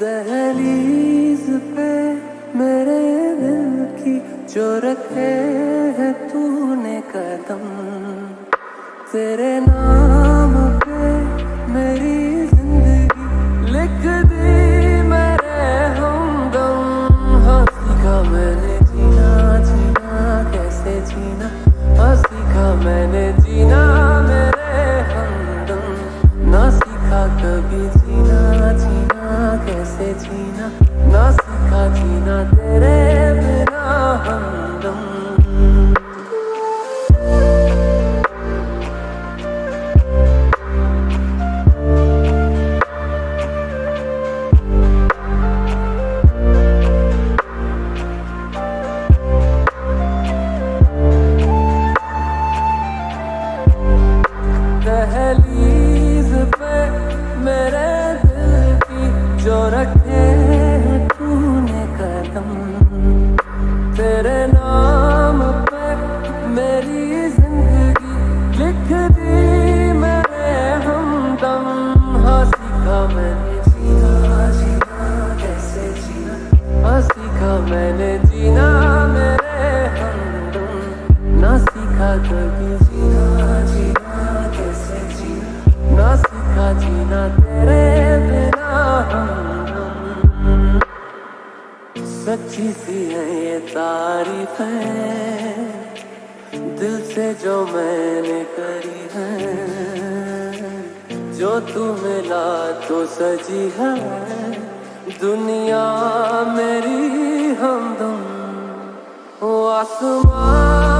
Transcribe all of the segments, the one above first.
دہلیز پہ میرے دل کی جو رکھے ہے تو نے قدم تیرے نام اچھی سی ہے یہ تعریف ہے۔ دل سے جو میں نے کری ہے، جو تمہیں ملا تو سجی ہے۔ دنیا میری ہم دم آسمان۔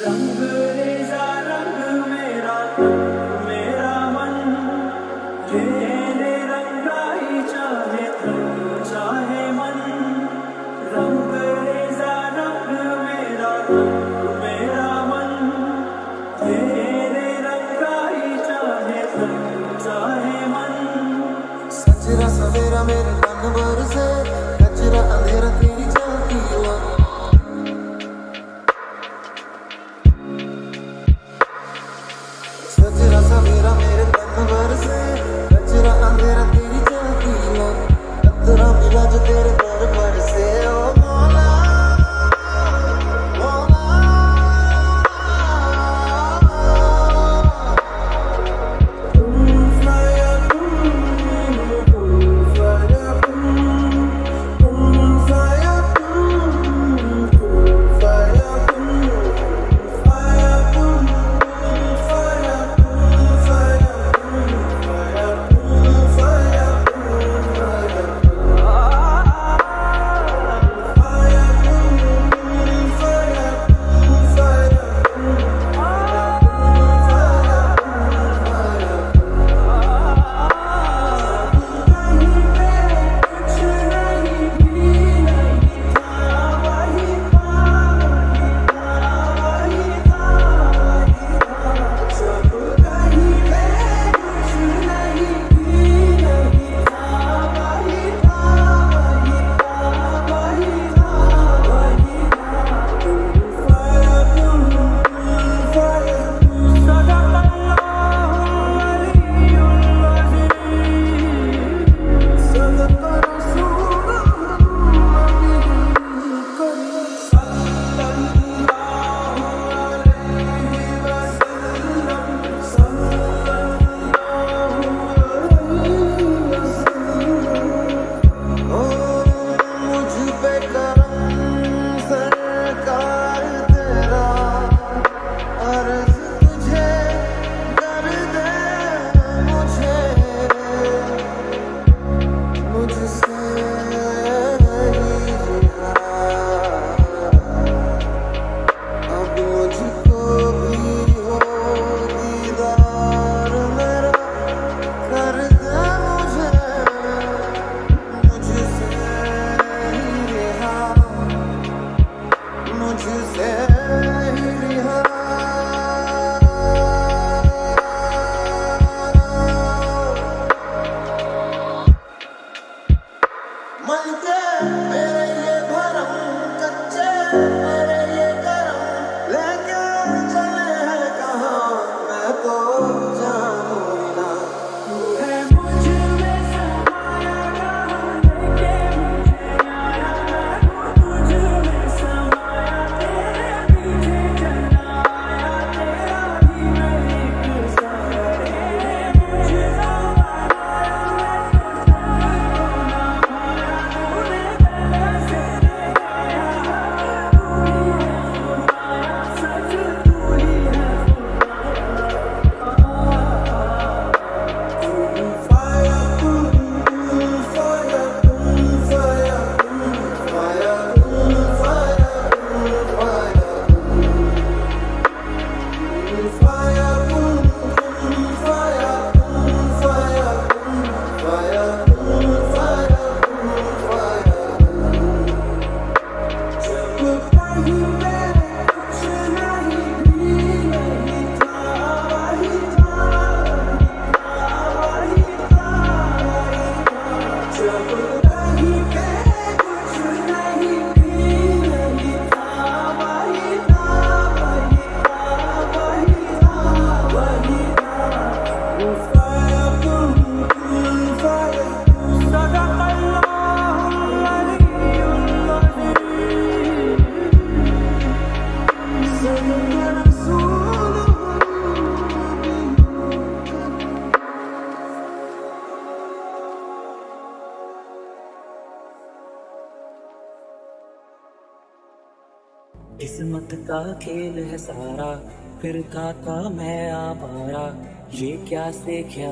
让歌 پھرتا تھا میں آبارہ یہ کیا سے کیا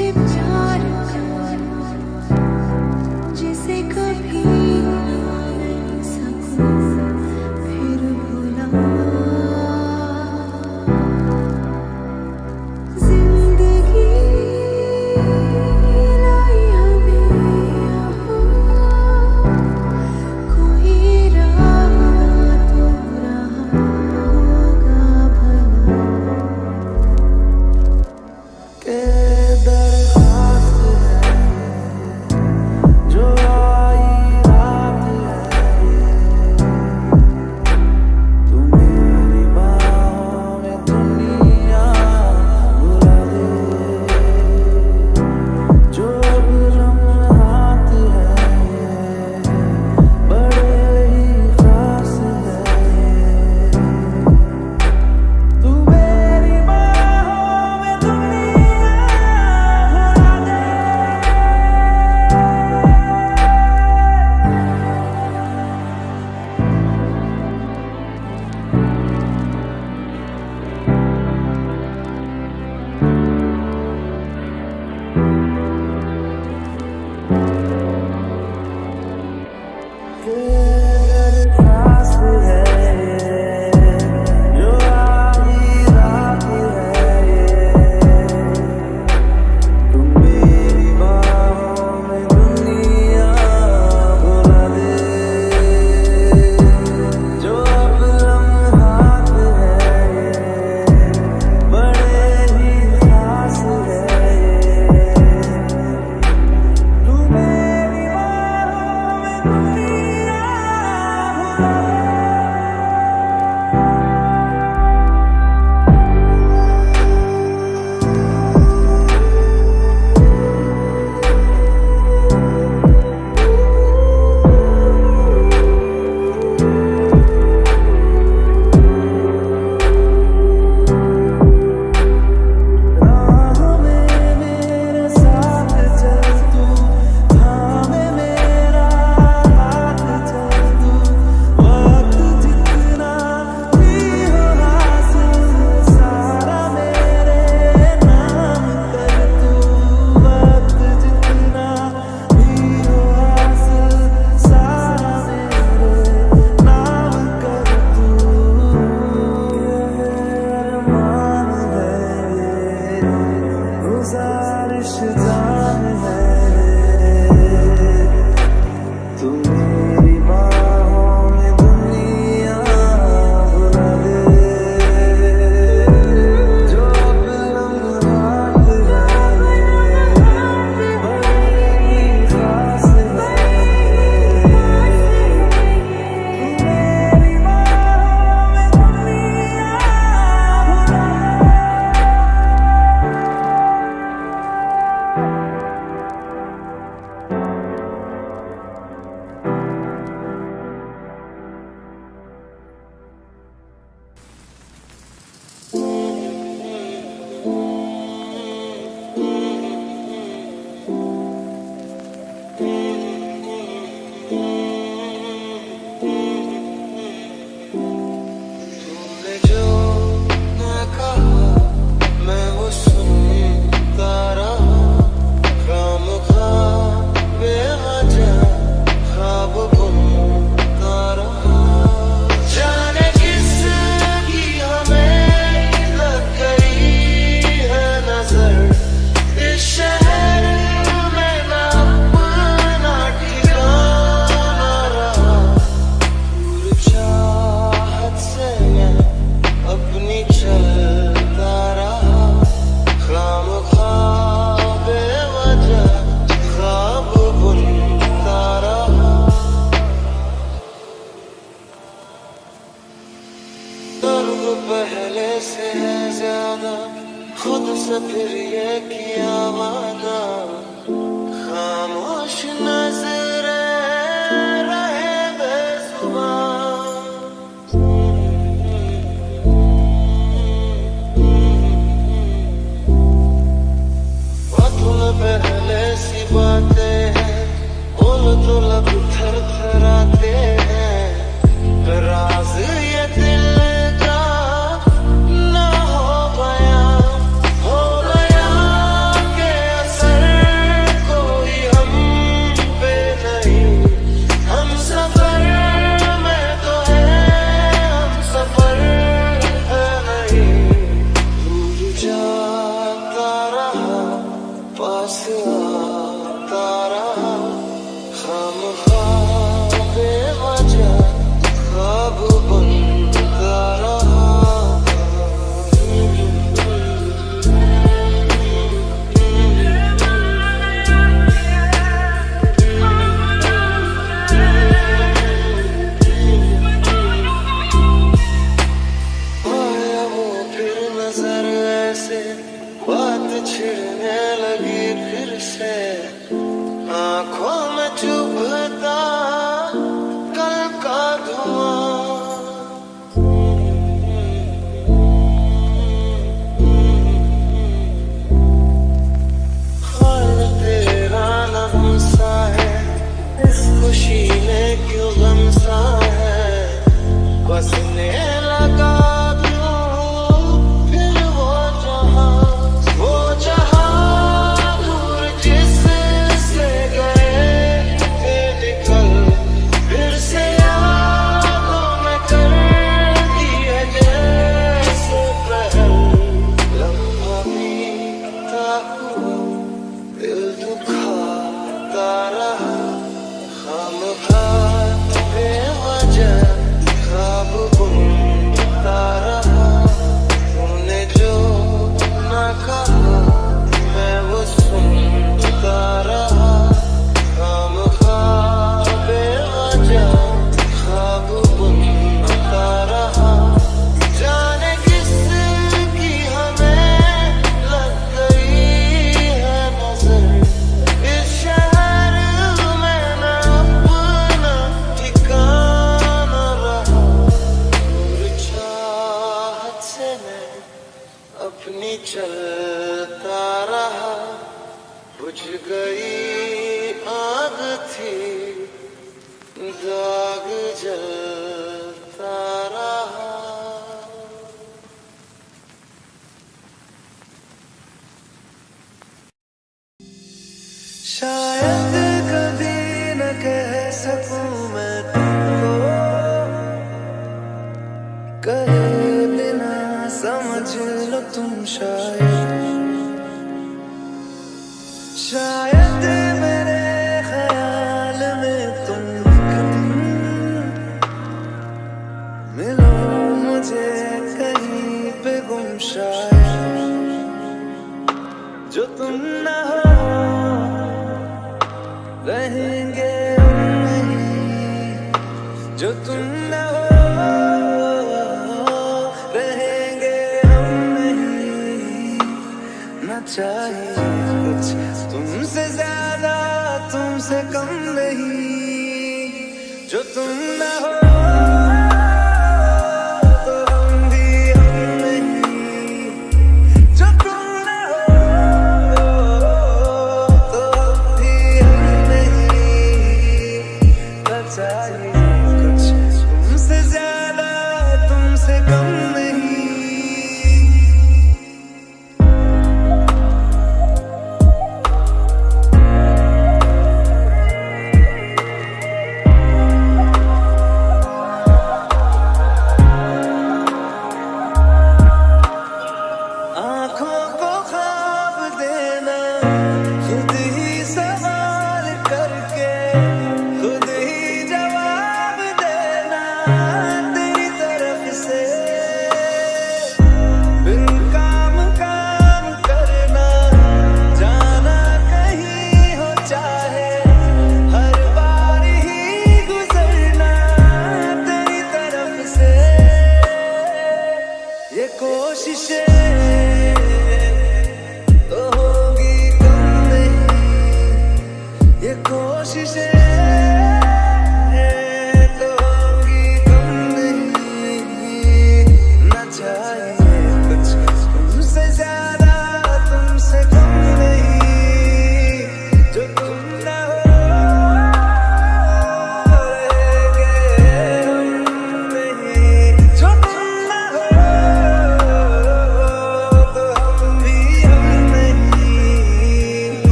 she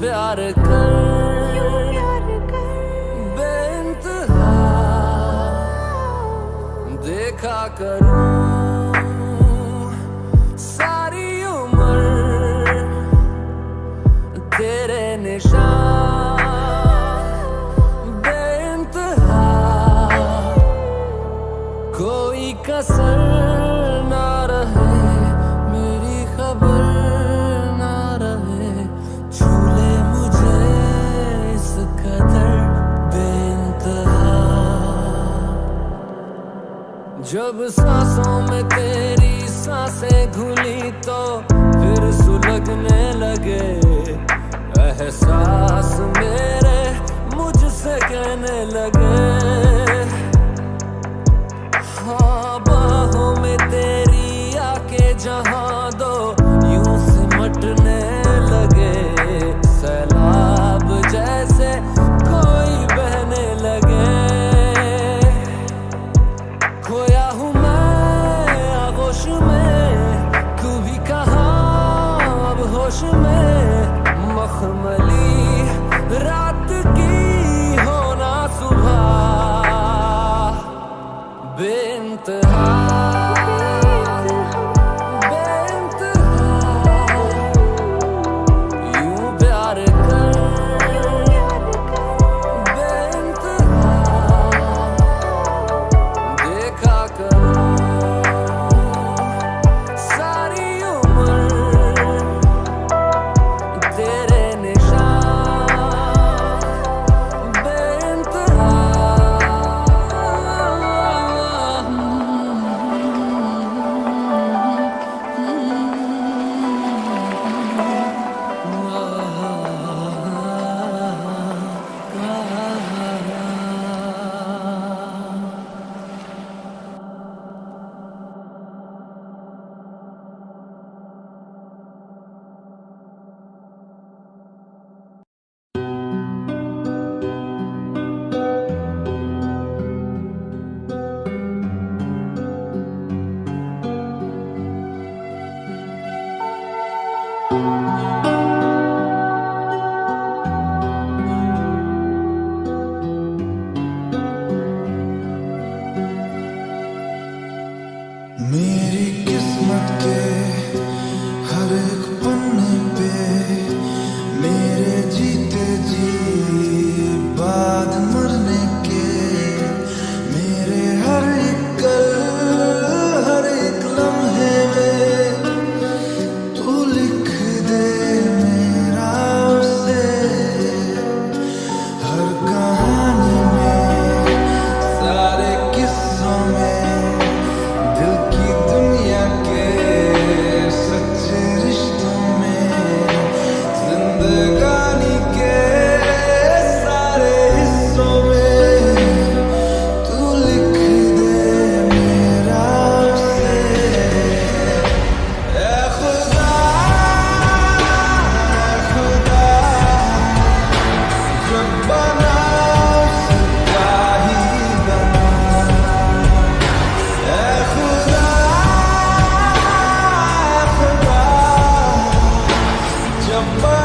پیار کر بے انتہا دیکھا کروں ساری عمر تیرے نشان جب سانسوں میں تیری سانسیں گھلی تو پھر سلگنے لگے۔ احساس میرے مجھ سے کہنے لگے۔ me amar.